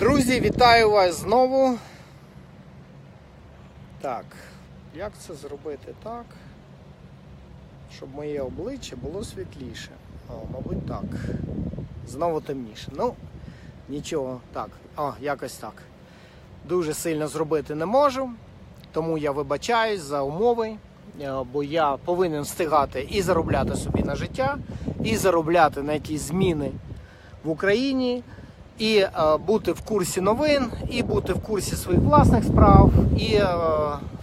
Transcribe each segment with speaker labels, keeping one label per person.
Speaker 1: Друзі, вітаю вас знову. Так, як це зробити так, щоб моє обличчя було світліше? О, мабуть, так. Знову темніше. Ну, нічого, так. О, якось так. Дуже сильно зробити не можу, тому я вибачаюсь за умови, е, бо я повинен встигати і заробляти собі на життя, і заробляти на якісь зміни в Україні, і е, бути в курсі новин, і бути в курсі своїх власних справ, і е,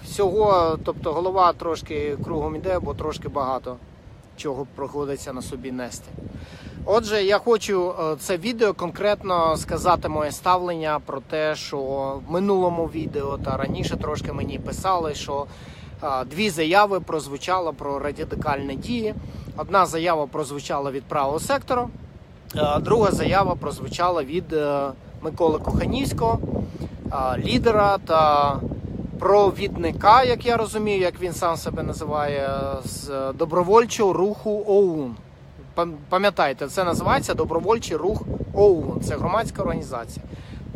Speaker 1: всього, тобто голова трошки кругом іде, бо трошки багато чого приходиться на собі нести. Отже, я хочу е, це відео конкретно сказати моє ставлення про те, що в минулому відео та раніше трошки мені писали, що е, дві заяви прозвучало про радикальні дії. Одна заява прозвучала від правого сектору, друга заява прозвучала від е, Миколи Коханівського, е, лідера та провідника, як я розумію, як він сам себе називає, з добровольчого руху ОУН. Пам- Пам'ятайте, це називається добровольчий рух ОУН. Це громадська організація.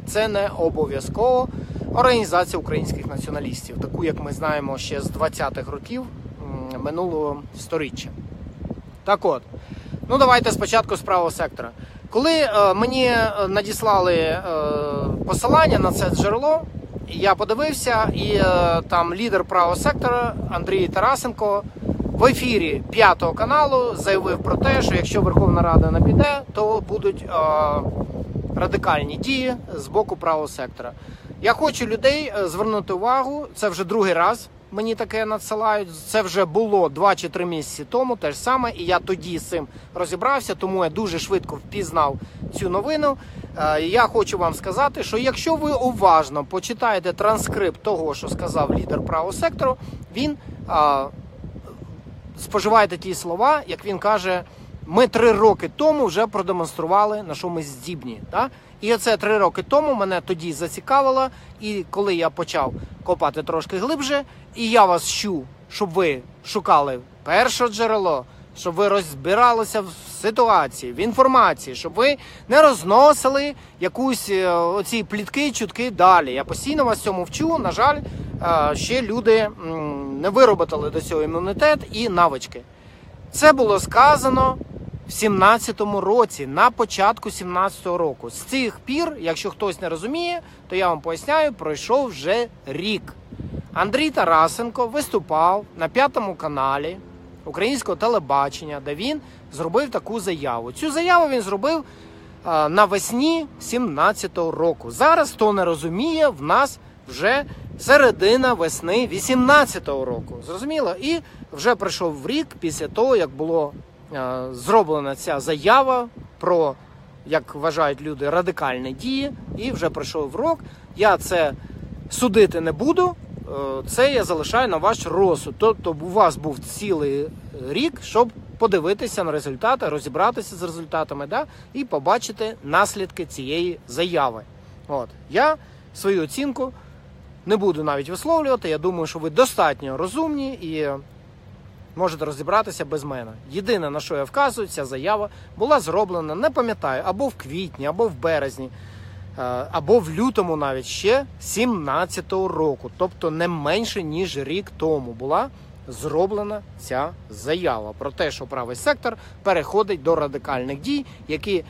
Speaker 1: Це не обов'язково організація українських націоналістів, таку як ми знаємо ще з 20-х років минулого сторіччя. Так от, ну давайте спочатку з правого сектора. Коли е, мені е, надіслали е, посилання на це джерело, я подивився, і е, там лідер правого сектора Андрій Тарасенко в ефірі п'ятого каналу заявив про те, що якщо Верховна Рада не піде, то будуть е, радикальні дії з боку правого сектора. Я хочу людей е, звернути увагу. Це вже другий раз мені таке надсилають. Це вже було 2 чи 3 місяці тому, те ж саме, і я тоді з цим розібрався, тому я дуже швидко впізнав цю новину. Е, Я хочу вам сказати, що якщо ви уважно почитаєте транскрипт того, що сказав лідер правого сектору, він а, споживає такі слова, як він каже. Ми три роки тому вже продемонстрували, на що ми здібні. Да? І оце три роки тому мене тоді зацікавило. І коли я почав копати трошки глибше, і я вас щу, щоб ви шукали перше джерело, щоб ви розбиралися в ситуації, в інформації, щоб ви не розносили якусь е, оці плітки, чутки далі. Я постійно вас цьому вчу. На жаль, е, ще люди не вироботали до цього імунітет і навички. Це було сказано в 17-му році, на початку 17-го року. З цих пір, якщо хтось не розуміє, то я вам поясняю, пройшов вже рік. Андрій Тарасенко виступав на п'ятому каналі українського телебачення, де він зробив таку заяву. Цю заяву він зробив а, навесні 17-го року. Зараз, хто не розуміє, в нас вже середина весни 18-го року. Зрозуміло? І вже пройшов рік після того, як було е, зроблена ця заява про, як вважають люди, радикальні дії, і вже пройшов рок. Я це судити не буду. е, Це я залишаю на ваш розсуд. Тобто у вас був цілий рік, щоб подивитися на результати, розібратися з результатами, да, і побачити наслідки цієї заяви. От я свою оцінку не буду навіть висловлювати. Я думаю, що ви достатньо розумні і можете розібратися без мене. Єдине на що я вказую, ця заява була зроблена, не пам'ятаю, або в квітні, або в березні, е, або в лютому, навіть ще 17-го року, тобто не менше ніж рік тому була зроблена ця заява про те, що правий сектор переходить до радикальних дій, які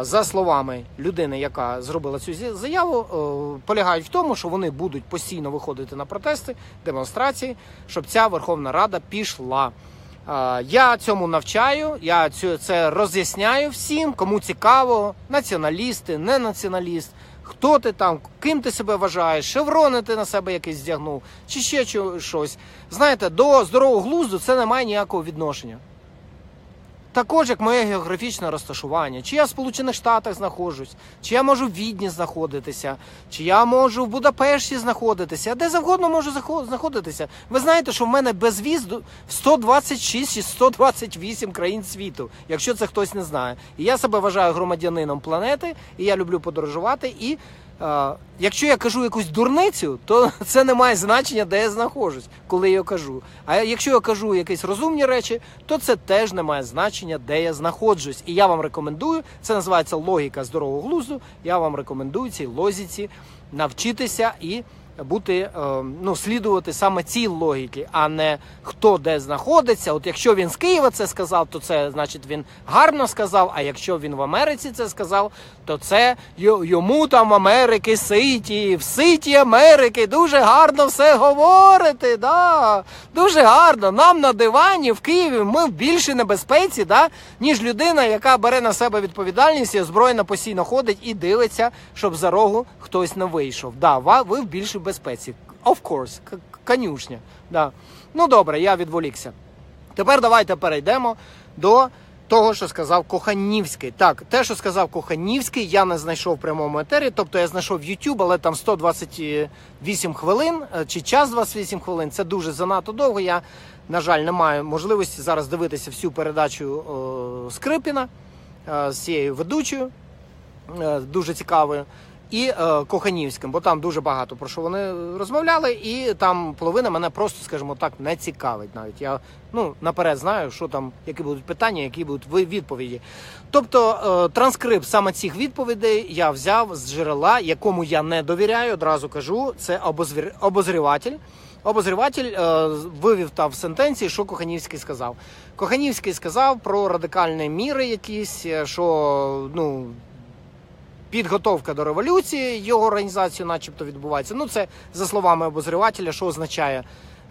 Speaker 1: за словами людини, яка зробила цю заяву, е, полягають в тому, що вони будуть постійно виходити на протести, демонстрації, щоб ця Верховна Рада пішла. Е, Я цьому навчаю, я це роз'ясняю всім, кому цікаво, націоналісти, не націоналіст. Хто ти там, ким ти себе вважаєш, шеврони ти на себе якийсь здягнув, чи ще щось. Знаєте, до здорового глузду це не має ніякого відношення. Також як моє географічне розташування, чи я в Сполучених Штатах знаходжусь, чи я можу в Відні знаходитися, чи я можу в Будапешті знаходитися, де завгодно можу знаходитися. Ви знаєте, що в мене безвіз до- в 126 чи 128 країн світу, якщо це хтось не знає. І я себе вважаю громадянином планети, і я люблю подорожувати і якщо я кажу якусь дурницю, то це не має значення, де я знаходжусь, коли я кажу. А якщо я кажу якісь розумні речі, то це теж не має значення, де я знаходжусь. І я вам рекомендую, це називається логіка здорового глузду. Я вам рекомендую цій лозіці навчитися і бути е, ну, слідувати саме цій логіки, а не хто де знаходиться. От якщо він з Києва це сказав, то це значить він гарно сказав. А якщо він в Америці це сказав, то це йому там Америки ситі, в ситі Америки дуже гарно все говорите. Да, дуже гарно. Нам на дивані в Києві ми в більшій небезпеці, да, ніж людина, яка бере на себе відповідальність і озброєна постійно ходить і дивиться, щоб за рогу хтось не вийшов. Да, ви в більшій безпеці. Of course, конюшня. Да. Ну добре, я відволікся. Тепер давайте перейдемо до того, що сказав Коханівський. Так, те, що сказав Коханівський, я не знайшов в прямому етері. Тобто я знайшов YouTube, але там 128 хвилин е, чи час 28 хвилин. Це дуже занадто довго. Я, на жаль, не маю можливості зараз дивитися всю передачу е, Скрипіна е, з цією ведучою, дуже цікавою. І е, Коханівським, бо там дуже багато про що вони розмовляли, і там половина мене просто, скажімо так, не цікавить. Навіть я ну наперед знаю, що там, які будуть питання, які будуть відповіді. Тобто е, транскрипт саме цих відповідей я взяв з джерела, якому я не довіряю. Одразу кажу, це обозвір... обозріватель. Обозріватель е, вивів там в сентенції, що Коханівський сказав. Коханівський сказав про радикальні міри, якісь, е, що ну підготовка до революції його організацію, начебто, відбувається. Ну, це за словами обозрівателя, що означає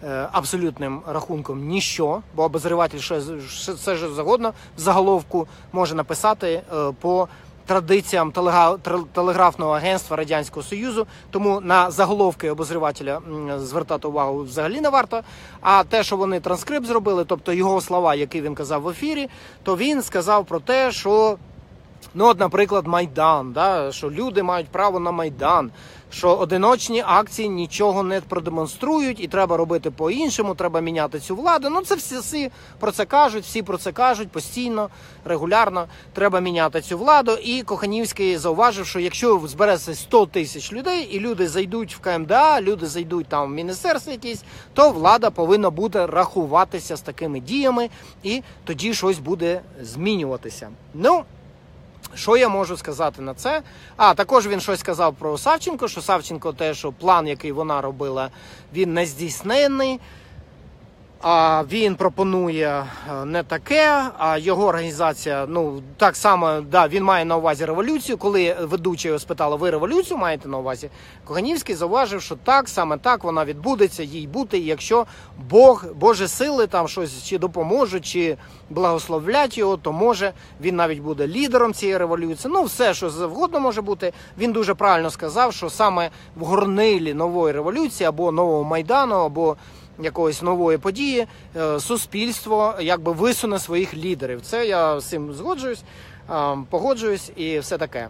Speaker 1: е, абсолютним рахунком ніщо, бо обозріватель що, що це ж завгодно в заголовку може написати е, по. Традиціям телеграфного агентства радянського союзу, тому на заголовки обозрівателя м, звертати увагу взагалі не варто. А те, що вони транскрипт зробили, тобто його слова, які він казав в ефірі, то він сказав про те, що Ну, от, наприклад, Майдан, да, що люди мають право на Майдан, що одиночні акції нічого не продемонструють, і треба робити по-іншому, треба міняти цю владу. Ну, це всі, всі про це кажуть, всі про це кажуть постійно, регулярно. Треба міняти цю владу. І Коханівський зауважив, що якщо збереться 100 тисяч людей, і люди зайдуть в КМДА, люди зайдуть там в міністерство якісь, то влада повинна буде рахуватися з такими діями, і тоді щось буде змінюватися. Ну. Що я можу сказати на це? А також він щось сказав про Савченко, що Савченко те, що план, який вона робила, він не здійснений. А він пропонує е, не таке. А його організація, ну так само, да, він має на увазі революцію. Коли ведуча його спитала, ви революцію маєте на увазі? Коганівський зауважив, що так, саме так вона відбудеться, їй бути, якщо Бог, Боже сили там щось чи допоможуть, чи благословлять його, то може він навіть буде лідером цієї революції. Ну, все, що завгодно може бути. Він дуже правильно сказав, що саме в горнилі нової революції або нового майдану, або якоїсь нової події, е, суспільство якби висуне своїх лідерів. Це я з цим згоджуюсь, е, погоджуюсь і все таке.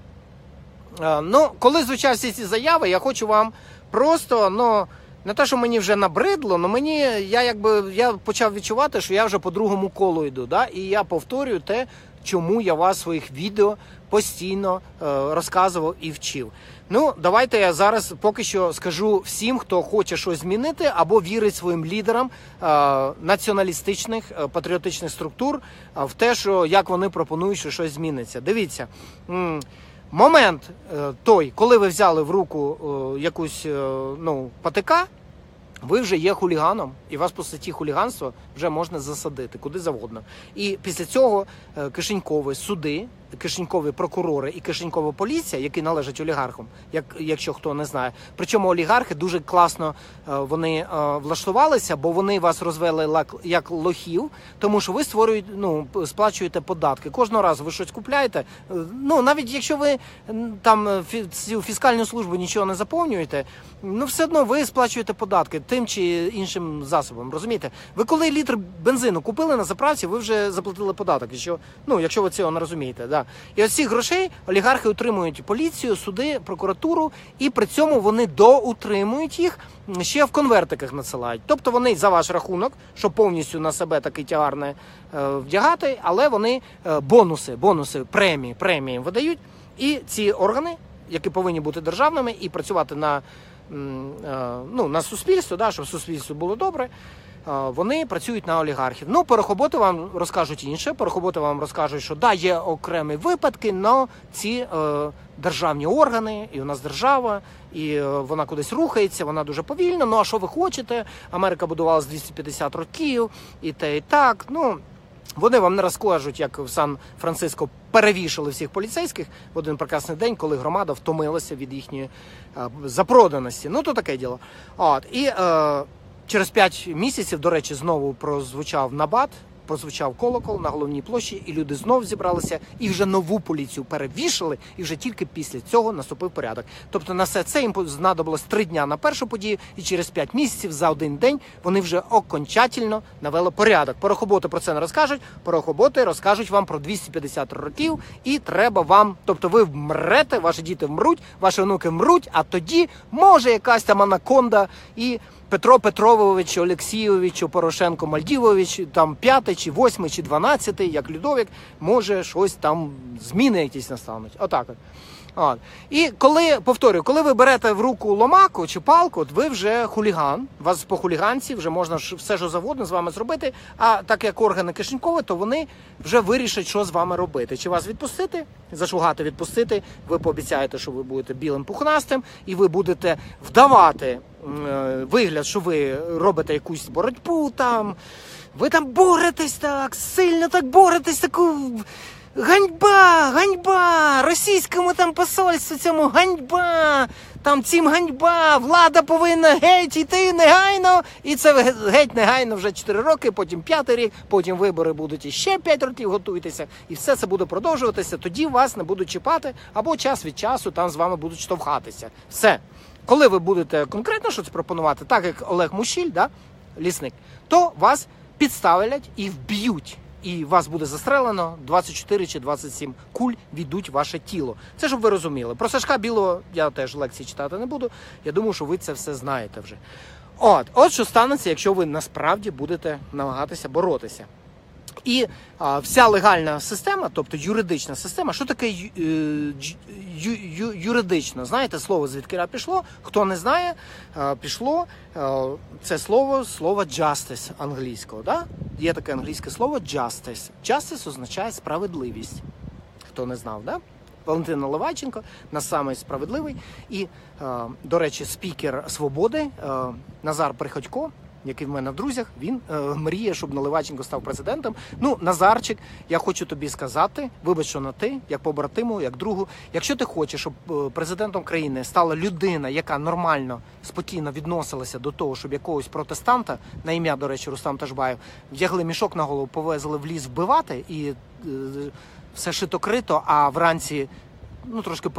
Speaker 1: Е, Ну, коли звучать всі ці заяви, я хочу вам просто ну. Не те, що мені вже набридло, але мені я якби я почав відчувати, що я вже по другому колу йду. Да? І я повторюю те, чому я вас в своїх відео постійно розказував і вчив. Ну, давайте я зараз поки що скажу всім, хто хоче щось змінити або вірить своїм лідерам е, націоналістичних е, патріотичних структур е, в те, що як вони пропонують, що щось зміниться. Дивіться. Момент е, той, коли ви взяли в руку е, якусь е, ну, патика, ви вже є хуліганом, і вас по статті хуліганства вже можна засадити куди завгодно. І після цього кишенькові суди, кишенькові прокурори і кишенькова поліція, які належать олігархам, як якщо хто не знає. Причому олігархи дуже класно е, вони е, влаштувалися, бо вони вас розвели як лохів, тому що ви створюєте, ну сплачуєте податки. Кожного разу ви щось купляєте. е, Ну навіть якщо ви там цю фіскальну службу нічого не заповнюєте, ну все одно ви сплачуєте податки тим чи іншим засобом. Розумієте? Ви коли літр бензину купили на заправці, ви вже заплатили податок. Якщо ну, якщо ви цього не розумієте, да. І ось цих грошей олігархи утримують поліцію, суди, прокуратуру, і при цьому вони доутримують їх ще в конвертиках надсилають. Тобто вони за ваш рахунок, щоб повністю на себе такий тягар не е, вдягати, але вони е, бонуси, бонуси, премії, премії видають. І ці органи які повинні бути державними і працювати на, е, ну, на суспільство, да, щоб суспільству було добре. Вони працюють на олігархів. Ну, порохоботи вам розкажуть інше. Порохоботи вам розкажуть, що да, є окремі випадки, але ці е, державні органи, і у нас держава, і е, вона кудись рухається, вона дуже повільно. Ну а що ви хочете? Америка будувалась 250 років, і те, і так. Ну вони вам не розкажуть, як в Сан-Франциско перевішали всіх поліцейських в один прекрасний день, коли громада втомилася від їхньої е, запроданості. Ну то таке діло. От і е, через 5 місяців, до речі, знову прозвучав набат. Прозвучав колокол на головній площі, і люди знов зібралися, і вже нову поліцію перевішали, і вже тільки після цього наступив порядок. Тобто на все це їм знадобилось три дня на першу подію, і через п'ять місяців за один день вони вже окончательно навели порядок. Порохоботи про це не розкажуть. Порохоботи розкажуть вам про 250 років, і треба вам, тобто ви вмрете, ваші діти вмруть, ваші онуки вмруть, а тоді може якась там анаконда і. Петро Петрович, Олексійович, Порошенко Мальдівович, там п'ятий, чи восьмий, чи дванадцятий, як Людовік, може щось там зміни якісь настануть. Отак. От. От. І коли повторюю, коли ви берете в руку ломаку чи палку, от ви вже хуліган. Вас по хуліганці вже можна все, що завгодно з вами зробити. А так як органи кишенькові, то вони вже вирішать, що з вами робити. Чи вас відпустити, зашугати, відпустити. Ви пообіцяєте, що ви будете білим пухнастим, і ви будете вдавати е, вигляд, що ви робите якусь боротьбу там. Ви там боретесь так, сильно так боретесь, таку ганьба, ганьба, російському там посольству цьому ганьба, там цим ганьба, влада повинна геть іти негайно. І це геть негайно вже 4 роки, потім 5 рік, потім вибори будуть іще 5 років, готуйтеся. І все це буде продовжуватися. Тоді вас не будуть чіпати, або час від часу там з вами будуть штовхатися. Все. Коли ви будете конкретно щось пропонувати, так як Олег Мушіль, да, лісник, то вас підставлять і вб'ють. І вас буде застрелено 24 чи 27 куль війдуть ваше тіло. Це щоб ви розуміли. Про Сашка Білого я теж лекції читати не буду. Я думаю, що ви це все знаєте вже. От, от що станеться, якщо ви насправді будете намагатися боротися. І а, вся легальна система, тобто юридична система, що таке ю, е, ю, ю, юридично? Знаєте слово звідки пішло? Хто не знає, пішло це слово, слово justice англійського. Да? Є таке англійське слово justice. Justice означає справедливість. Хто не знав, да? Валентин Наливайченко, нас самий справедливий. І, до речі, спікер свободи Назар Приходько, який в мене в друзях, він е, мріє, щоб Наливайченко став президентом. Ну, Назарчик, я хочу тобі сказати, вибач, що на ти, як побратиму, як другу. Якщо ти хочеш, щоб е, президентом країни стала людина, яка нормально, спокійно відносилася до того, щоб якогось протестанта, на ім'я, до речі, Рустам Ташбаєв, вдягли мішок на голову, повезли в ліс вбивати і е, все шито-крито, а вранці ну трошки.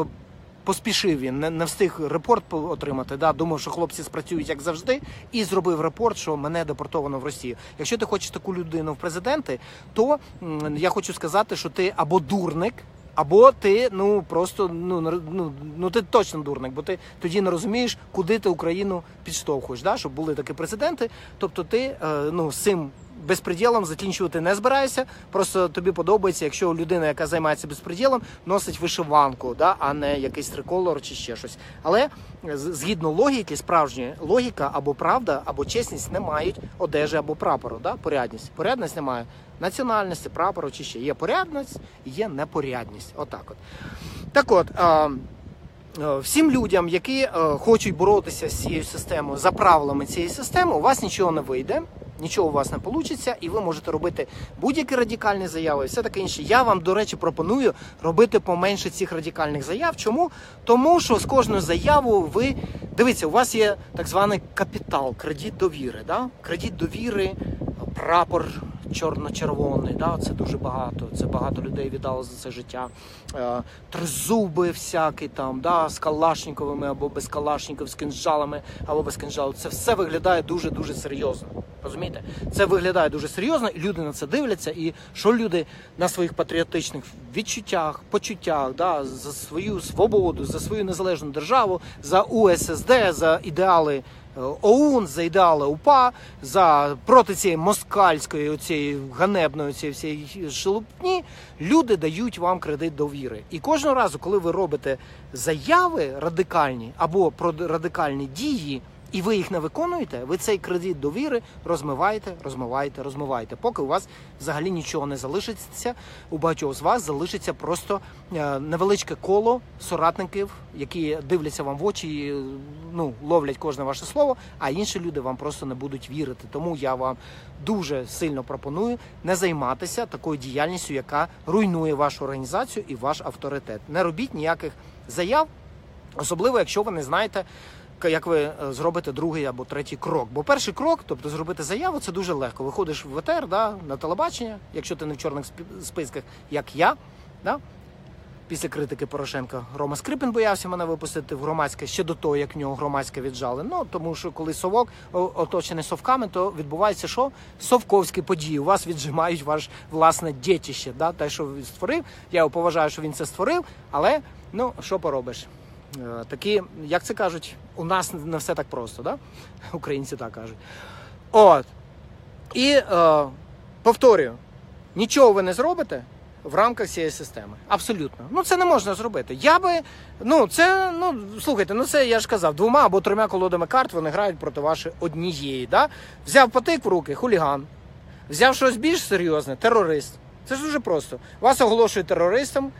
Speaker 1: Поспішив він, не, не встиг report отримати. Да, думав, що хлопці спрацюють як завжди, і зробив report, що мене депортовано в Росію. Якщо ти хочеш таку людину в президенти, то м, я хочу сказати, що ти або дурник, або ти ну просто ну, ну, ну ти точно дурник, бо ти тоді не розумієш, куди ти Україну підштовхуєш. Да? Щоб були такі президенти. Тобто ти е, ну з цим безпреділом закінчувати не збираюся. Просто тобі подобається, якщо людина, яка займається безпреділом, носить вишиванку, да, а не якийсь триколор чи ще щось. Але е, згідно логіки, справжня логіка або правда, або чесність не мають одежі або прапору. Да? Порядність. Порядність немає національності, прапору чи ще. Є порядність, є непорядність. Отак от. Так от. А, Е, Всім людям, які е, хочуть боротися з цією системою за правилами цієї системи, у вас нічого не вийде, нічого у вас не вийде, і ви можете робити будь-які радикальні заяви, і все таке інше. Я вам, до речі, пропоную робити поменше цих радикальних заяв. Чому? Тому що з кожною заявою ви дивіться, у вас є так званий капітал, кредит довіри. Да? Кредит довіри, прапор чорно-червоний. Да? Це дуже багато. Це багато людей віддало за це життя. Е, тризуби всякі там, да, з калашниковими або без калашників, з кинжалами або без кинжалу. Це все виглядає дуже дуже серйозно. Розумієте? Це виглядає дуже серйозно, і люди на це дивляться. І що люди на своїх патріотичних відчуттях, почуттях, да, за свою свободу, за свою незалежну державу, за УССД, за ідеали ОУН, за ідеали УПА, за проти цієї москальської, цієї ганебної цієї всієї шелупні, люди дають вам кредит довіри. І кожного разу, коли ви робите заяви радикальні або про радикальні дії. І ви їх не виконуєте, ви цей кредит довіри розмиваєте, розмиваєте, розмиваєте, поки у вас взагалі нічого не залишиться. У багатьох з вас залишиться просто е, невеличке коло соратників, які дивляться вам в очі, і, ну ловлять кожне ваше слово, а інші люди вам просто не будуть вірити. Тому я вам дуже сильно пропоную не займатися такою діяльністю, яка руйнує вашу організацію і ваш авторитет. Не робіть ніяких заяв, особливо якщо ви не знаєте як ви е, зробите другий або третій крок. Бо перший крок, тобто зробити заяву, це дуже легко. Виходиш в ВТР, да, на телебачення, якщо ти не в чорних списках, як я. Да? Після критики Порошенка Рома Скрипін боявся мене випустити в громадське ще до того, як в нього громадське віджали. Ну тому що коли совок оточений совками, то відбувається що? Совковські події. У вас віджимають ваш власне дітище. Да? Те, що він створив. Я його поважаю, що він це створив, але ну що поробиш. Е, такі, як це кажуть, у нас не все так просто, да? українці так кажуть. От. І е, повторюю, нічого ви не зробите в рамках цієї системи. Абсолютно. Ну це не можна зробити. Я би, ну це, ну слухайте, ну це я ж казав, двома або трьома колодами карт вони грають проти вашої однієї. Да? Взяв потик в руки, хуліган. Взяв щось більш серйозне, терорист. Це ж дуже просто. Вас оголошують терористом,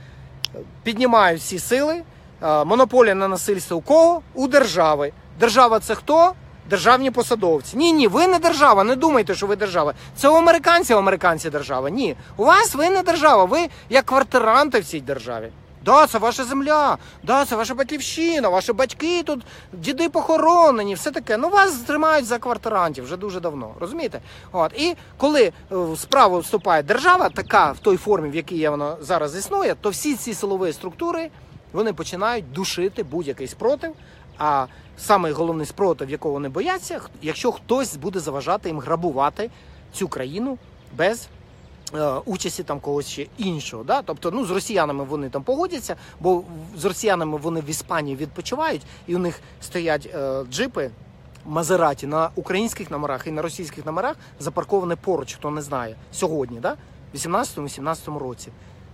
Speaker 1: піднімають всі сили. Е, монополія на насильство у кого? У держави. Держава це хто? Державні посадовці. Ні, ні, ви не держава. Не думайте, що ви держава. Це у американців американці держава. Ні. У вас ви не держава. Ви як квартиранти в цій державі. Да, це ваша земля, да, це ваша батьківщина, ваші батьки тут, діди похоронені, все таке. Ну вас тримають за квартирантів вже дуже давно. Розумієте? От і коли е, в справу вступає держава, така в той формі, в якій вона зараз існує, то всі ці силові структури вони починають душити будь-який спротив. А саме головний спротив, якого вони бояться, якщо хтось буде заважати їм грабувати цю країну без е, участі там когось ще іншого. Да? Тобто, ну з росіянами вони там погодяться, бо з росіянами вони в Іспанії відпочивають, і у них стоять е, джипи. Мазераті на українських номерах і на російських номерах запарковані поруч, хто не знає сьогодні, да? в 18-17 році.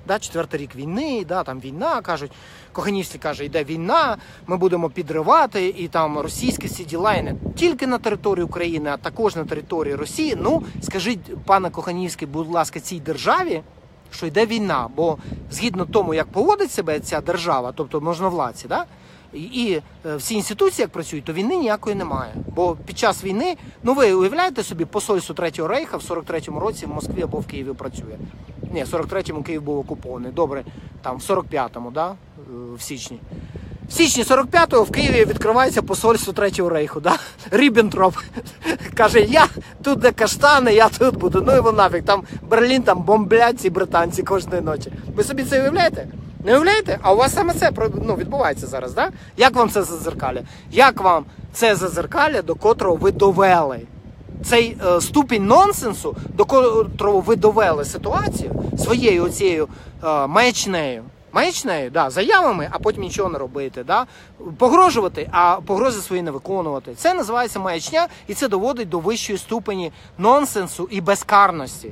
Speaker 1: Да, Четвертий рік війни, да, там війна кажуть. Коганівський каже, йде війна, ми будемо підривати, і там російські всі діла і не тільки на території України, а також на території Росії. Ну скажіть, пане Коханівський, будь ласка, цій державі, що йде війна. Бо згідно тому, як поводить себе ця держава, тобто можновладці, да, і е, всі інституції, як працюють, то війни ніякої немає. Бо під час війни, ну ви уявляєте собі, посольство Третього рейха в 43-му році в Москві або в Києві працює. Ні, в 43-му Київ був окупований. Добре, там в 45-му, да? Е, в січні. В січні 45-го в Києві відкривається посольство Третього рейху. Да? Ріббентроп каже, я тут де каштани, я тут буду. Ну вон нафіг, там Берлін там бомблять ці британці кожної ночі. Ви собі це уявляєте? Не уявляєте? А у вас саме це ну, відбувається зараз, да? Як вам це зазеркаля? Як вам це зазеркаля, до котрого ви довели? Цей е, ступінь нонсенсу, до котрого ви довели ситуацію своєю оцією е, маячнею. Маячнею, да, заявами, а потім нічого не робити. Да? Погрожувати, а погрози свої не виконувати. Це називається маячня, і це доводить до вищої ступені нонсенсу і безкарності.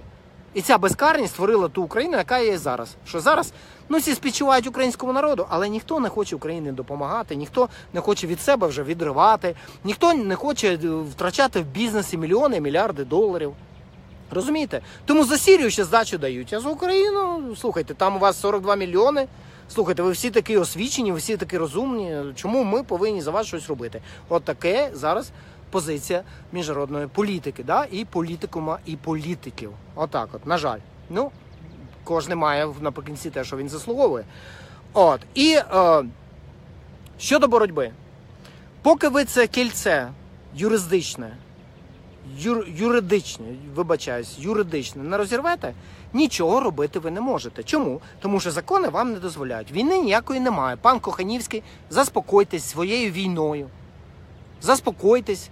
Speaker 1: І ця безкарність створила ту Україну, яка є зараз. Що зараз ну всі співчувають українському народу, але ніхто не хоче Україні допомагати, ніхто не хоче від себе вже відривати, ніхто не хоче е, втрачати в бізнесі мільйони, мільярди доларів. Розумієте? Тому за Сірію ще здачу дають. А за Україну, слухайте, там у вас 42 мільйони. Слухайте, ви всі такі освічені, ви всі такі розумні. Чому ми повинні за вас щось робити? От таке зараз позиція міжнародної політики, да? і політикума, і політиків. Отак, от, на жаль. Ну, кожен має наприкінці те, що він заслуговує. От. І е, щодо боротьби, поки ви це кільце юридичне, юр, юридичне, вибачаюсь, юридичне не розірвете, нічого робити ви не можете. Чому? Тому що закони вам не дозволяють. Війни ніякої немає. Пан Коханівський, заспокойтесь своєю війною. Заспокойтесь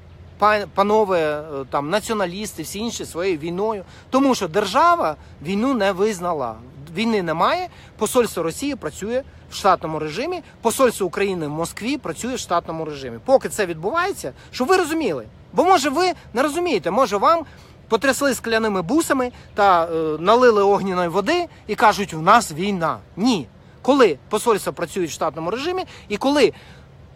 Speaker 1: панове е, там націоналісти, всі інші своєю війною, тому що держава війну не визнала. війни немає. Посольство Росії працює в штатному режимі. Посольство України в Москві працює в штатному режимі. Поки це відбувається, щоб ви розуміли. Бо може ви не розумієте, може вам потрясли скляними бусами та е, налили огняної води і кажуть, у нас війна. Ні. Коли посольства працюють в штатному режимі, і коли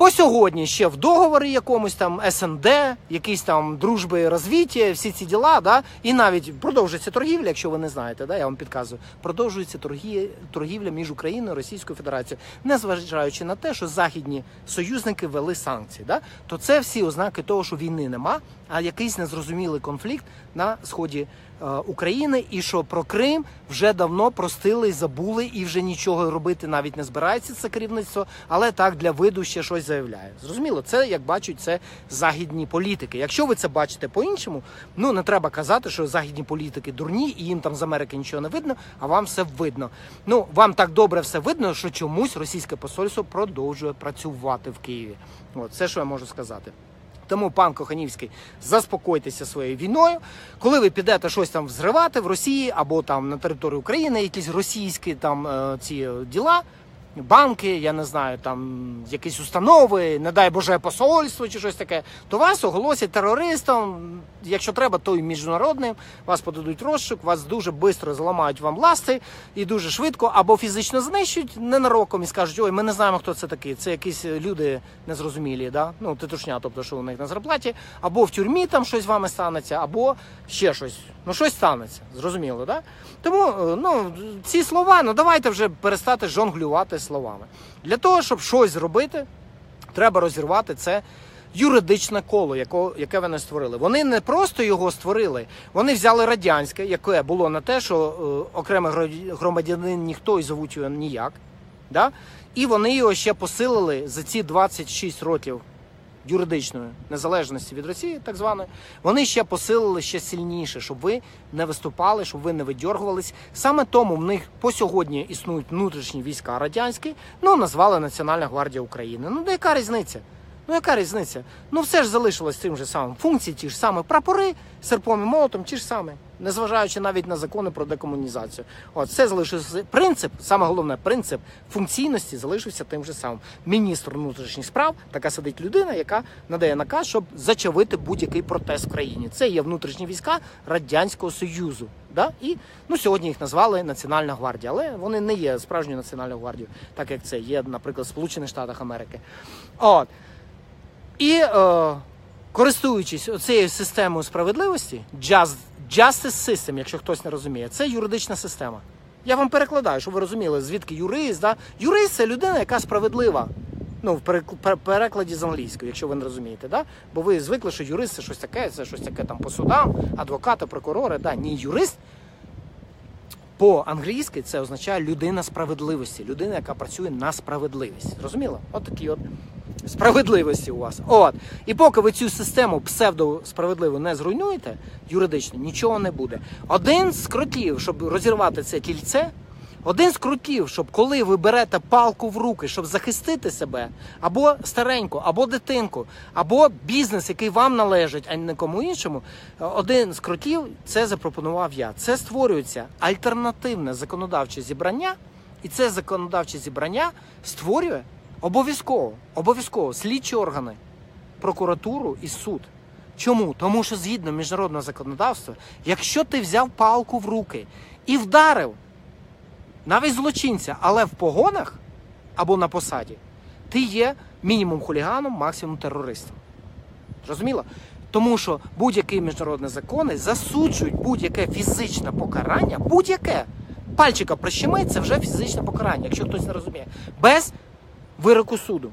Speaker 1: по сьогодні ще в договорі якомусь там СНД, якісь там дружби розвіття, всі ці діла, да, і навіть продовжується торгівля, якщо ви не знаєте, да, я вам підказую, продовжується торгі, торгівля між Україною і Російською Федерацією, незважаючи на те, що західні союзники ввели санкції, да, то це всі ознаки того, що війни нема, а якийсь незрозумілий конфлікт на сході е, України, і що про Крим вже давно простили, забули і вже нічого робити навіть не збирається це керівництво, але так для виду ще щось заявляє. Зрозуміло, це як бачать це західні політики. Якщо ви це бачите по-іншому, ну не треба казати, що західні політики дурні і їм там з Америки нічого не видно, а вам все видно. Ну вам так добре все видно, що чомусь російське посольство продовжує працювати в Києві. От це що я можу сказати. Тому, пан Коханівський, заспокойтеся своєю війною. Коли ви підете щось там взривати в Росії або там на території України, якісь російські там е, ці е, діла, банки, я не знаю, там якісь установи, не дай Боже, посольство чи щось таке, то вас оголосять терористом. Якщо треба, то й міжнародним. Вас подадуть розшук, вас дуже швидко зламають вам ласти і дуже швидко або фізично знищують ненароком і скажуть, ой, ми не знаємо, хто це такий. Це якісь люди незрозумілі, да? ну титушня, тобто, що у них на зарплаті, або в тюрмі там щось вами станеться, або ще щось. Ну, щось станеться, зрозуміло, да? Тому е, ну, ці слова, ну давайте вже перестати жонглювати словами. Для того, щоб щось зробити, треба розірвати це юридичне коло, яке вони створили. Вони не просто його створили, вони взяли радянське, яке було на те, що е, окремий громадянин ніхто і зовуть його ніяк. Да? І вони його ще посилили за ці 26 років юридичної незалежності від Росії, так званої, вони ще посилили ще сильніше, щоб ви не виступали, щоб ви не видьоргувались. Саме тому в них по сьогодні існують внутрішні війська радянські, ну назвали Національна гвардія України. Ну, де яка різниця? Ну, яка різниця? Ну, все ж залишилось тим же самим. Функції ті ж самі прапори, серпом і молотом, ті ж самі, незважаючи навіть на закони про декомунізацію. От все залишився принцип, саме головне принцип функційності залишився тим же самим. Міністр внутрішніх справ, така сидить людина, яка надає наказ, щоб зачавити будь-який протест в країні. Це є внутрішні війська Радянського Союзу. Да? І ну, сьогодні їх назвали Національна гвардія, але вони не є справжньою національною гвардією, так як це є, наприклад, в Сполучених Штатах Америки. От. І е, користуючись цією системою справедливості, just, justice system, якщо хтось не розуміє, це юридична система. Я вам перекладаю, щоб ви розуміли, звідки юрист. Да? Юрист це людина, яка справедлива. Ну, в перек- перекладі з англійської, якщо ви не розумієте, да? бо ви звикли, що юрист це щось таке, це щось таке там по судам, адвокати, прокурори. Да? Ні, юрист по-англійськи це означає людина справедливості, людина, яка працює на справедливість. Зрозуміло? От такі от справедливості у вас. От. І поки ви цю систему псевдосправедливу не зруйнуєте, юридично, нічого не буде. Один з кроків, щоб розірвати це кільце, один з кроків, щоб коли ви берете палку в руки, щоб захистити себе, або стареньку, або дитинку, або бізнес, який вам належить, а не кому іншому, один з кроків це запропонував я. Це створюється альтернативне законодавче зібрання, і це законодавче зібрання створює обов'язково, обов'язково слідчі органи, прокуратуру і суд. Чому? Тому що згідно міжнародного законодавства, якщо ти взяв палку в руки і вдарив навіть злочинця, але в погонах або на посаді, ти є мінімум хуліганом, максимум терористом. Зрозуміло? Тому що будь-які міжнародні закони засуджують будь-яке фізичне покарання, будь-яке пальчика прищемить, це вже фізичне покарання, якщо хтось не розуміє, без вироку суду.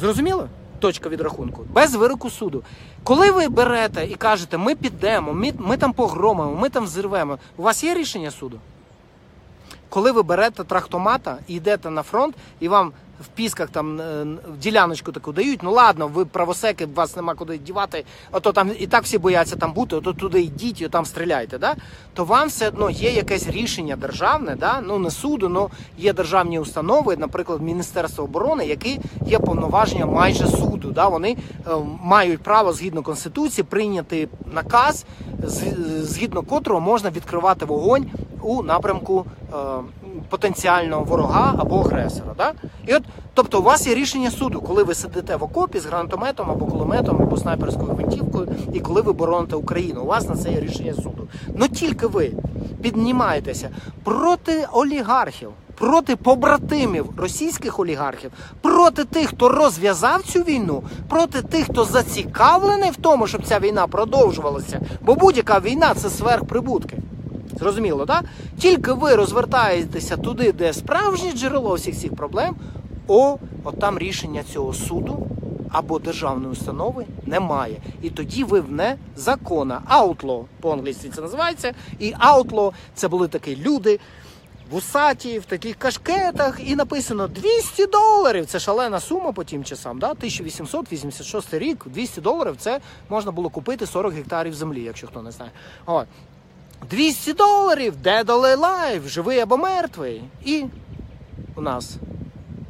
Speaker 1: Зрозуміло? Точка відрахунку. Без вироку суду. Коли ви берете і кажете, ми підемо, ми, ми там погромимо, ми там взірвемо, у вас є рішення суду? Коли ви берете трахтомата і йдете на фронт, і вам в пісках там е, діляночку таку дають, ну ладно, ви правосеки, вас нема куди дівати, ото там і так всі бояться там бути, ото туди йдіть і там стріляйте, да? то вам все одно є якесь рішення державне, да? ну не суду, але є державні установи, наприклад, Міністерство оборони, які є повноваження майже суду. Да? Вони е, мають право згідно конституції прийняти наказ, з- згідно котрого можна відкривати вогонь у напрямку е, потенціального ворога або агресора. Да? І от, тобто, у вас є рішення суду, коли ви сидите в окопі з гранатометом або кулеметом, або снайперською гвинтівкою, і коли ви бороните Україну. У вас на це є рішення суду. Но тільки ви піднімаєтеся проти олігархів. Проти побратимів російських олігархів, проти тих, хто розв'язав цю війну, проти тих, хто зацікавлений в тому, щоб ця війна продовжувалася. Бо будь-яка війна це сверхприбутки. Зрозуміло, так? Тільки ви розвертаєтеся туди, де справжнє джерело всіх цих проблем, о, от там рішення цього суду або державної установи немає. І тоді ви вне закона. Outlaw по-англійськи це називається. І outlaw – це були такі люди. Вусаті, в таких кашкетах, і написано 200 доларів. Це шалена сума по тим часам. Да? 1886 рік, 200 доларів це можна було купити 40 гектарів землі, якщо хто не знає. От. 200 доларів, or Alive, живий або мертвий. І у нас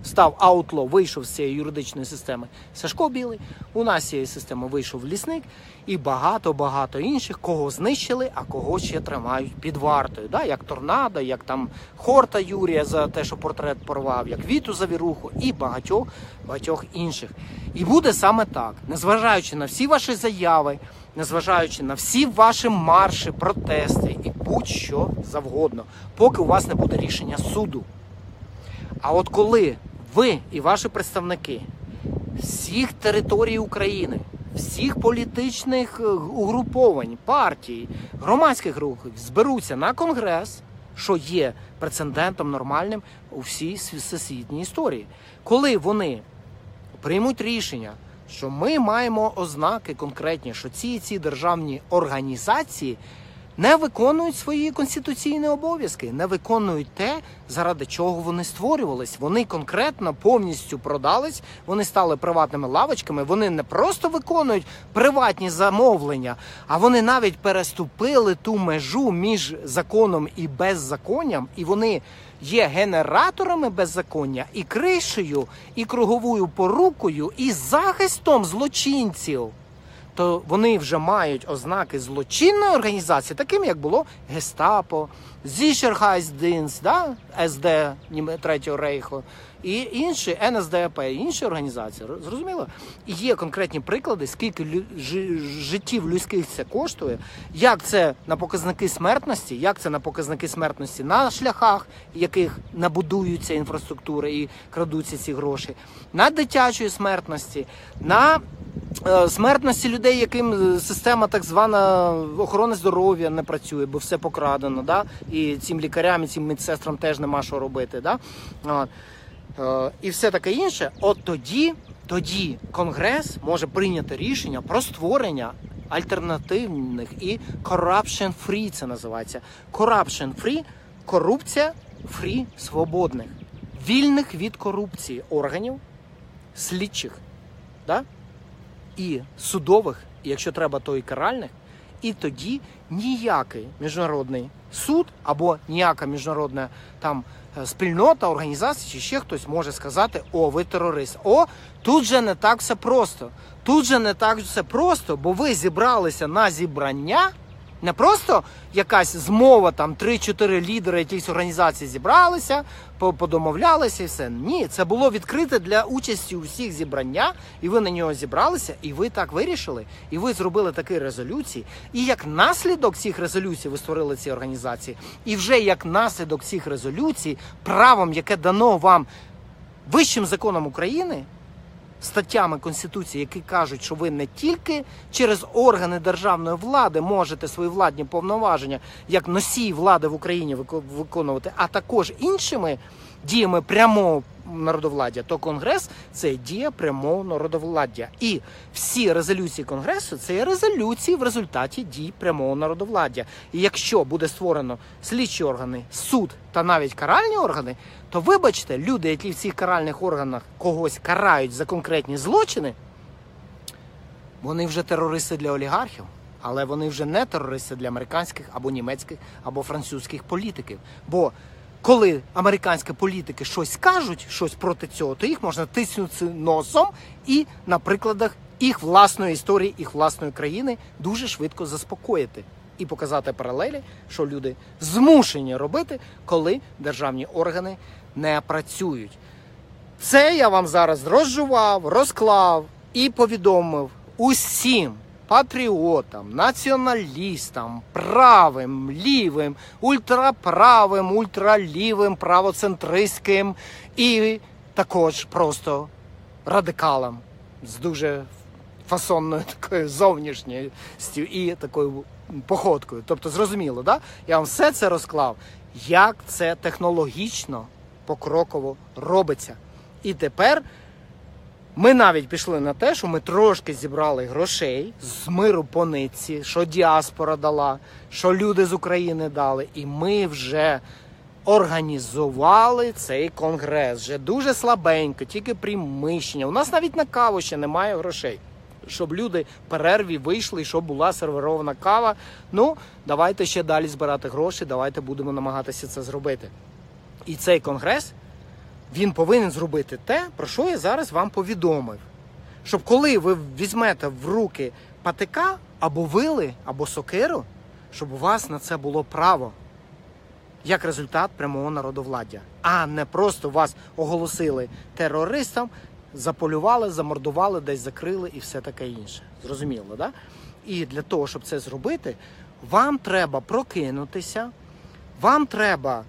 Speaker 1: став Outlaw, вийшов з цієї юридичної системи Сашко Білий. У нас з цієї системи вийшов лісник і багато-багато інших, кого знищили, а кого ще тримають під вартою. Да? Як торнадо, як там Хорта Юрія за те, що портрет порвав, як Віту Завіруху і багатьох багатьох інших. І буде саме так, незважаючи на всі ваші заяви, незважаючи на всі ваші марші, протести і будь-що завгодно, поки у вас не буде рішення суду. А от коли ви і ваші представники всіх територій України, всіх політичних е, угруповань, партій, громадських рухів зберуться на конгрес, що є прецедентом нормальним у всій всесвітній історії, коли вони приймуть рішення, що ми маємо ознаки конкретні, що ці ці державні організації не виконують свої конституційні обов'язки, не виконують те, заради чого вони створювались. Вони конкретно повністю продались, вони стали приватними лавочками. Вони не просто виконують приватні замовлення, а вони навіть переступили ту межу між законом і беззаконням, і вони є генераторами беззаконня і кришею, і круговою порукою, і захистом злочинців. То вони вже мають ознаки злочинної організації, таким як було Гестапо, Зішерхайсдинс, да? СД Третього Рейху і інші НСДАП, інші організації. Зрозуміло? І є конкретні приклади, скільки лю... життів людських це коштує, як це на показники смертності, як це на показники смертності на шляхах, яких набудуються інфраструктури і крадуться ці гроші, на дитячої смертності, на Е, смертності людей, яким е, система так звана охорони здоров'я не працює, бо все покрадено. Да? І цим лікарям, і цим медсестрам теж нема що робити. Да? Е, і все таке інше. От тоді, тоді Конгрес може прийняти рішення про створення альтернативних і corruption free це називається. Corruption free – корупція free свободних, вільних від корупції органів, слідчих. Да? і судових, якщо треба, то і каральних, і тоді ніякий міжнародний суд або ніяка міжнародна там е, спільнота, організація чи ще хтось може сказати: О, ви терорист. О, тут же не так все просто. Тут же не так все просто, бо ви зібралися на зібрання. Не просто якась змова, там 3-4 лідери якихось організацій зібралися, подомовлялися і все. Ні, це було відкрите для участі у всіх зібрання, і ви на нього зібралися, і ви так вирішили, і ви зробили такі резолюції. І як наслідок цих резолюцій ви створили ці організації, і вже як наслідок цих резолюцій, правом, яке дано вам вищим законом України статтями Конституції, які кажуть, що ви не тільки через органи державної влади можете свої владні повноваження як носій влади в Україні виконувати, а також іншими діями прямого народовладдя, то Конгрес це дія прямого народовладдя. І всі резолюції Конгресу це є резолюції в результаті дій прямого народовладдя. І якщо буде створено слідчі органи, суд та навіть каральні органи, то вибачте, люди, які в цих каральних органах когось карають за конкретні злочини, вони вже терористи для олігархів. Але вони вже не терористи для американських або німецьких або французьких політиків. Бо коли американські політики щось кажуть, щось проти цього, то їх можна тиснути носом і на прикладах їх власної історії, їх власної країни дуже швидко заспокоїти. і показати паралелі, що люди змушені робити, коли державні органи не працюють. Це я вам зараз розжував, розклав і повідомив усім патріотам, націоналістам, правим, лівим, ультраправим, ультралівим, правоцентристським і також просто радикалам з дуже фасонною такою зовнішністю і такою походкою. Тобто, зрозуміло, да? я вам все це розклав, як це технологічно покроково робиться. І тепер ми навіть пішли на те, що ми трошки зібрали грошей з миру по нитці, що діаспора дала, що люди з України дали, і ми вже організували цей конгрес. Вже дуже слабенько, тільки приміщення. У нас навіть на каву ще немає грошей. Щоб люди в перерві вийшли, щоб була сервірована кава. Ну, давайте ще далі збирати гроші, давайте будемо намагатися це зробити. І цей конгрес він повинен зробити те, про що я зараз вам повідомив. Щоб коли ви візьмете в руки патика або вили, або сокиру, щоб у вас на це було право як результат прямого народовладдя, а не просто вас оголосили терористам, заполювали, замордували, десь закрили і все таке інше. Зрозуміло, да? І для того, щоб це зробити, вам треба прокинутися, вам треба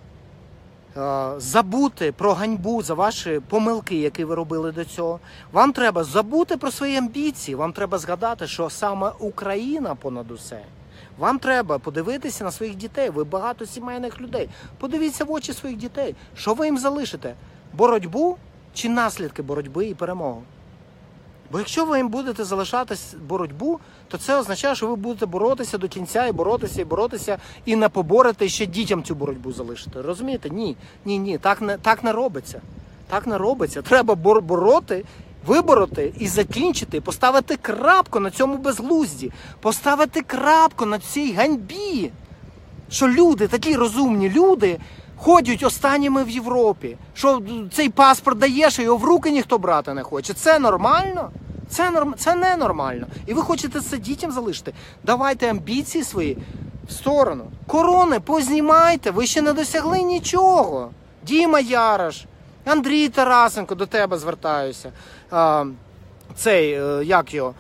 Speaker 1: забути про ганьбу за ваші помилки, які ви робили до цього. Вам треба забути про свої амбіції. Вам треба згадати, що саме Україна понад усе. Вам треба подивитися на своїх дітей. Ви багато сімейних людей. Подивіться в очі своїх дітей. Що ви їм залишите? Боротьбу чи наслідки боротьби і перемогу? Бо якщо ви їм будете залишати боротьбу, то це означає, що ви будете боротися до кінця і боротися, і боротися, і не поборете і ще дітям цю боротьбу залишити. Розумієте? Ні, ні, ні, так не так не робиться. Так не робиться. Треба бор бороти вибороти і закінчити, поставити крапку на цьому безглузді, поставити крапку на цій ганьбі. Що люди, такі розумні люди, ходять останніми в Європі. Що цей паспорт даєш, а його в руки ніхто брати не хоче. Це нормально? Це норм... це ненормально. І ви хочете це дітям залишити. Давайте амбіції свої в сторону. Корони познімайте, ви ще не досягли нічого. Діма Яраш. Андрій Тарасенко, до тебе звертаюся. А, Цей, е, як його?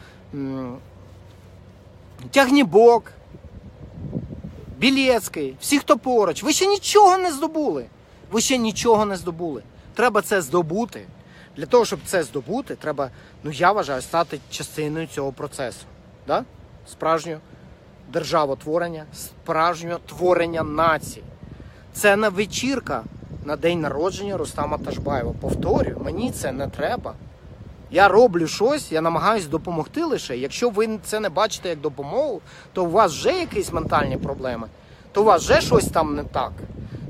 Speaker 1: Тягнібок, Білецький, всі, хто поруч. Ви ще нічого не здобули. Ви ще нічого не здобули. Треба це здобути. Для того, щоб це здобути, треба, ну я вважаю, стати частиною цього процесу. Да? Справжнього державотворення, справжнього творення нації. Це не вечірка на день народження Рустама Ташбаєва. Повторюю, мені це не треба. Я роблю щось, я намагаюся допомогти лише. Якщо ви це не бачите як допомогу, то у вас вже якісь ментальні проблеми, то у вас вже щось там не так.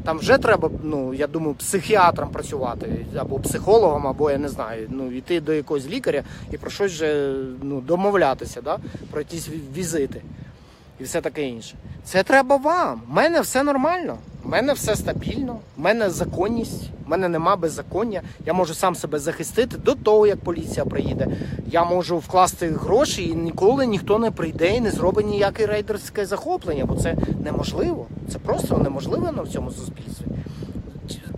Speaker 1: Там вже треба, ну я думаю, психіатром працювати, або психологом, або я не знаю, ну йти до якогось лікаря і про щось вже ну, домовлятися, да? про якісь візити і все таке інше. Це треба вам. У мене все нормально. У мене все стабільно, у мене законність, у мене нема беззаконня. Я можу сам себе захистити до того, як поліція приїде. Я можу вкласти гроші і ніколи ніхто не прийде і не зробить ніяке рейдерське захоплення, бо це неможливо. Це просто неможливо на цьому суспільстві.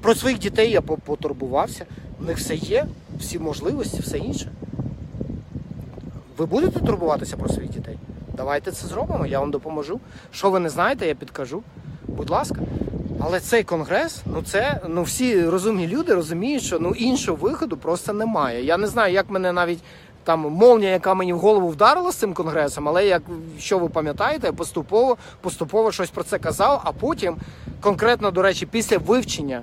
Speaker 1: Про своїх дітей я потурбувався. У них все є, всі можливості, все інше. Ви будете турбуватися про своїх дітей? Давайте це зробимо, я вам допоможу. Що ви не знаєте, я підкажу. Будь ласка. Але цей конгрес, ну це ну всі розумні люди розуміють, що ну іншого виходу просто немає. Я не знаю, як мене навіть там молнія, яка мені в голову вдарила з цим конгресом, але як що ви пам'ятаєте, поступово поступово щось про це казав. А потім, конкретно до речі, після вивчення.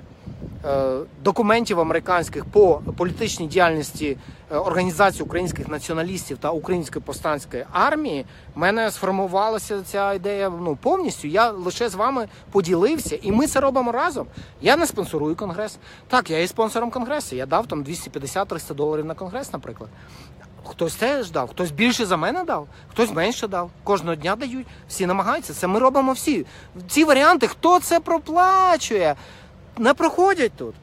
Speaker 1: Е, документів американських по політичній діяльності е, організації українських націоналістів та української повстанської армії в мене сформувалася ця ідея ну повністю. Я лише з вами поділився, і ми це робимо разом. Я не спонсорую конгрес. Так, я є спонсором конгресу. Я дав там 250-300 доларів на конгрес, наприклад. Хтось теж дав, хтось більше за мене дав, хтось менше дав. Кожного дня дають. Всі намагаються. Це ми робимо всі. Ці варіанти, хто це проплачує? Не проходять тут.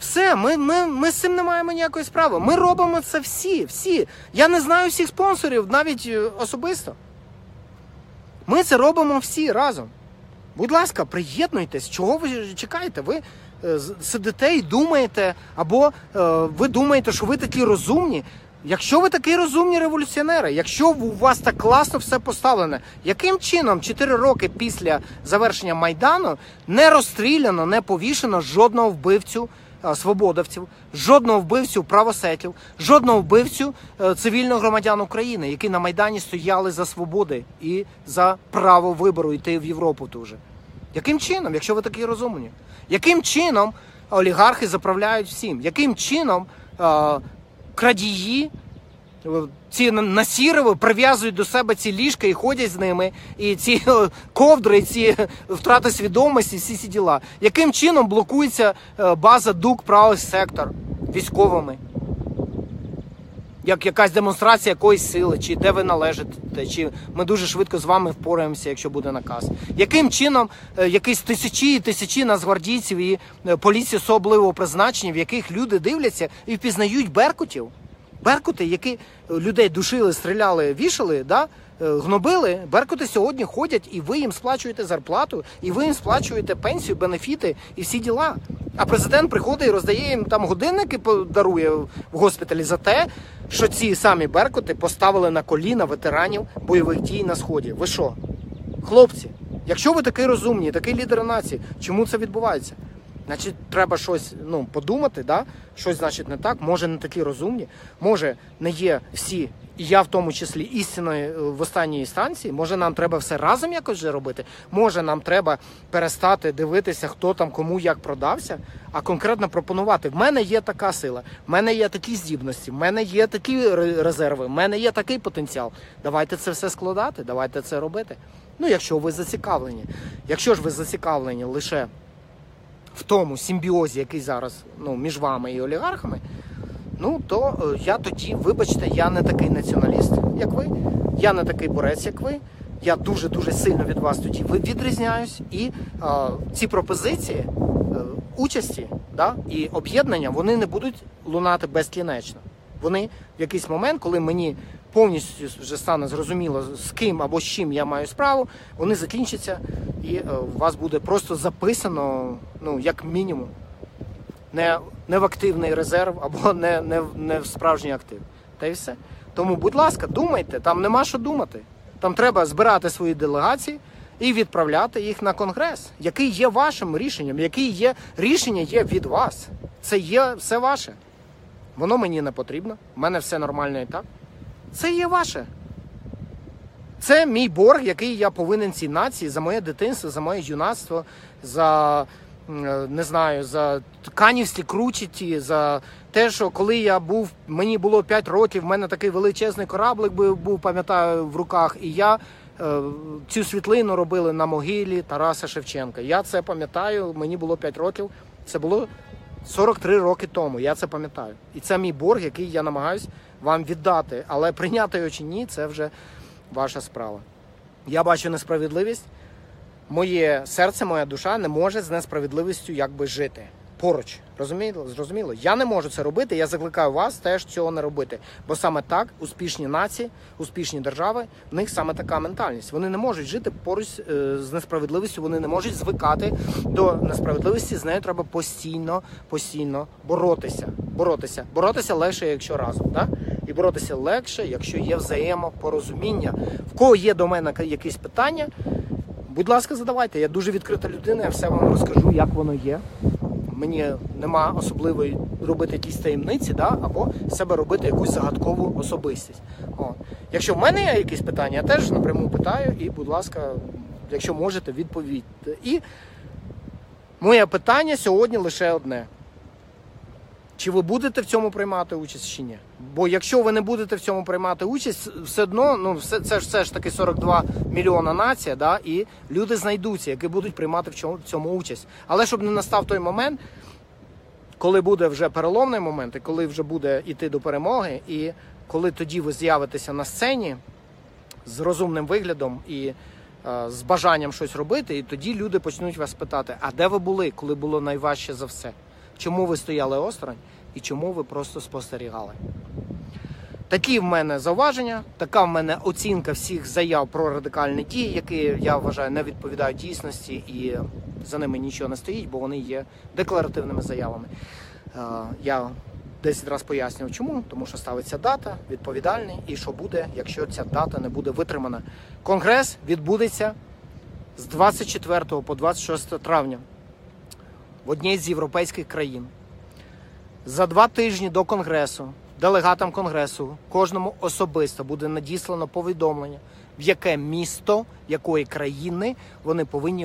Speaker 1: Все, ми ми, ми з цим не маємо ніякої справи. Ми робимо це всі. всі. Я не знаю всіх спонсорів, навіть е, особисто. Ми це робимо всі разом. Будь ласка, приєднуйтесь, чого ви чекаєте? Ви е, сидите і думаєте, або е, ви думаєте, що ви такі розумні. Якщо ви такі розумні революціонери, якщо у вас так класно все поставлене, яким чином 4 роки після завершення майдану не розстріляно, не повішено жодного вбивцю е, свободовців, жодного вбивцю правосетів, жодного вбивцю е, цивільних громадян України, які на майдані стояли за свободи і за право вибору йти в Європу дуже. Яким чином, якщо ви такі розумні? Яким чином олігархи заправляють всім? Яким чином е, крадії, ці на- насірови прив'язують до себе ці ліжка і ходять з ними, і ці ковдри, і ці е, втрати свідомості, всі ці діла? Яким чином блокується е, база ДУК правий сектор військовими? Як якась демонстрація якоїсь сили, чи де ви належите, чи ми дуже швидко з вами впораємося, якщо буде наказ. Яким чином е, якісь тисячі і тисячі нацгвардійців і е, поліції особливого призначення, в яких люди дивляться і впізнають беркутів? Беркути, які людей душили, стріляли, вішали, да? е, гнобили, беркути сьогодні ходять, і ви їм сплачуєте зарплату, і ви їм сплачуєте пенсію, бенефіти і всі діла. А президент приходить і роздає їм там годинники, дарує в госпіталі за те, що ці самі беркути поставили на коліна ветеранів бойових дій на сході. Ви що, хлопці? Якщо ви такий розумні, такий лідер нації, чому це відбувається? Значить, треба щось ну, подумати, да? щось значить не так, може не такі розумні, може не є всі, і я в тому числі істиною е, в останній інстанції. Може, нам треба все разом якось вже робити. Може, нам треба перестати дивитися, хто там кому як продався, а конкретно пропонувати. В мене є така сила, в мене є такі здібності, в мене є такі резерви, в мене є такий потенціал. Давайте це все складати, давайте це робити. Ну, якщо ви зацікавлені. Якщо ж ви зацікавлені лише в тому симбіозі, який зараз ну, між вами і олігархами, ну то е, я тоді, вибачте, я не такий націоналіст, як ви, я не такий борець, як ви. Я дуже дуже сильно від вас тоді відрізняюсь, і е, ці пропозиції е, участі да, і об'єднання вони не будуть лунати безкінечно. Вони в якийсь момент, коли мені повністю вже стане зрозуміло, з ким або з чим я маю справу, вони закінчаться, і е, у вас буде просто записано, ну, як мінімум, не, не в активний резерв або не, не, не в справжній актив. Та й все. Тому, будь ласка, думайте, там нема що думати. Там треба збирати свої делегації і відправляти їх на конгрес, який є вашим рішенням, який є рішення є від вас. Це є все ваше. Воно мені не потрібно. в мене все нормально і так. Це є ваше. Це мій борг, який я повинен цій нації за моє дитинство, за моє юнацтво, за е, не знаю, за канівські кручеті, за те, що коли я був, мені було 5 років, в мене такий величезний кораблик був, пам'ятаю, в руках, і я е, цю світлину робили на могилі Тараса Шевченка. Я це пам'ятаю, мені було 5 років. Це було 43 роки тому. Я це пам'ятаю. І це мій борг, який я намагаюсь вам віддати. Але прийняти його чи ні, це вже ваша справа. Я бачу несправедливість. Моє серце, моя душа не може з несправедливістю якби жити поруч. Розумієте? Зрозуміло? Я не можу це робити. Я закликаю вас теж цього не робити. Бо саме так успішні нації, успішні держави, в них саме така ментальність. Вони не можуть жити поруч е, з несправедливістю, вони не можуть звикати до несправедливості. З нею треба постійно, постійно боротися. Боротися. Боротися легше, якщо разом. Да? І боротися легше, якщо є взаємопорозуміння. В кого є до мене якісь питання, будь ласка, задавайте. Я дуже відкрита людина, я все вам розкажу, як воно є. Мені нема особливої робити якісь таємниці, да? або себе робити якусь загадкову особистість. О. Якщо в мене є якісь питання, я теж напряму питаю, і, будь ласка, якщо можете, відповідьте. І моє питання сьогодні лише одне. Чи ви будете в цьому приймати участь чи ні? Бо якщо ви не будете в цьому приймати участь, все одно ну все це ж все ж таки 42 мільйона нація, да, і люди знайдуться, які будуть приймати в цьому, в цьому участь. Але щоб не настав той момент, коли буде вже переломний момент, і коли вже буде йти до перемоги, і коли тоді ви з'явитеся на сцені з розумним виглядом і е, з бажанням щось робити, і тоді люди почнуть вас питати: а де ви були, коли було найважче за все? Чому ви стояли осторонь і чому ви просто спостерігали? Такі в мене зауваження, така в мене оцінка всіх заяв про радикальні дії, які я вважаю не відповідають дійсності, і за ними нічого не стоїть, бо вони є декларативними заявами. Е, Я 10 разів пояснював, чому, тому що ставиться дата, відповідальний, і що буде, якщо ця дата не буде витримана. Конгрес відбудеться з 24 по 26 травня в одній з європейських країн. За два тижні до конгресу, делегатам конгресу, кожному особисто буде надіслано повідомлення, в яке місто якої країни вони повинні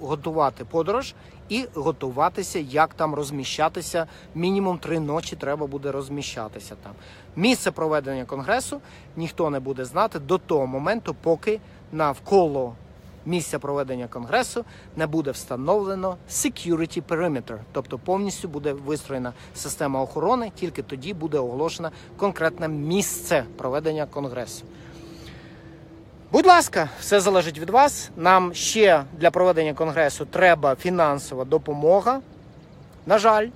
Speaker 1: готувати подорож і готуватися, як там розміщатися. Мінімум три ночі треба буде розміщатися там. Місце проведення конгресу ніхто не буде знати до того моменту, поки навколо місця проведення конгресу не буде встановлено security perimeter, тобто повністю буде вистроєна система охорони, тільки тоді буде оголошено конкретне місце проведення конгресу. Будь ласка, все залежить від вас. Нам ще для проведення конгресу треба фінансова допомога. На жаль,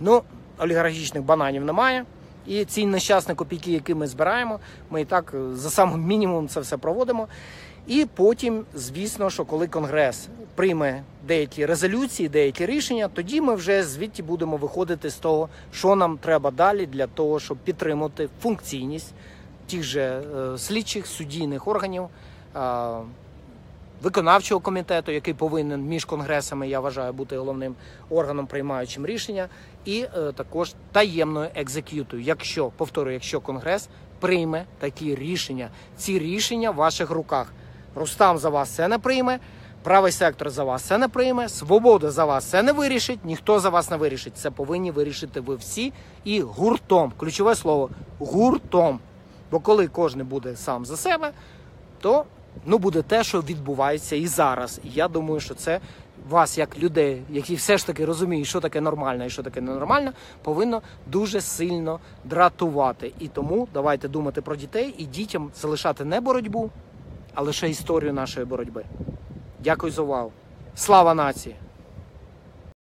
Speaker 1: ну, олігархічних бананів немає. І ці нещасні копійки, які ми збираємо, ми і так е, за сам мінімум це все проводимо. І потім, звісно, що коли Конгрес прийме деякі резолюції, деякі рішення, тоді ми вже звідти будемо виходити з того, що нам треба далі для того, щоб підтримати функційність тих же е, слідчих судійних органів. е, Виконавчого комітету, який повинен між конгресами, я вважаю, бути головним органом, приймаючим рішення, і е, також таємною екзекютою. Якщо повторюю, якщо конгрес прийме такі рішення, ці рішення в ваших руках. Рустам за вас це не прийме, правий сектор за вас це не прийме, свобода за вас це не вирішить, ніхто за вас не вирішить. Це повинні вирішити ви всі і гуртом. Ключове слово гуртом. Бо коли кожен буде сам за себе, то ну буде те, що відбувається і зараз. І я думаю, що це вас, як людей, які все ж таки розуміють, що таке нормально і що таке ненормально, повинно дуже сильно дратувати. І тому давайте думати про дітей і дітям залишати не боротьбу, а лише історію нашої боротьби. Дякую за увагу. Слава нації!